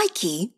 Nike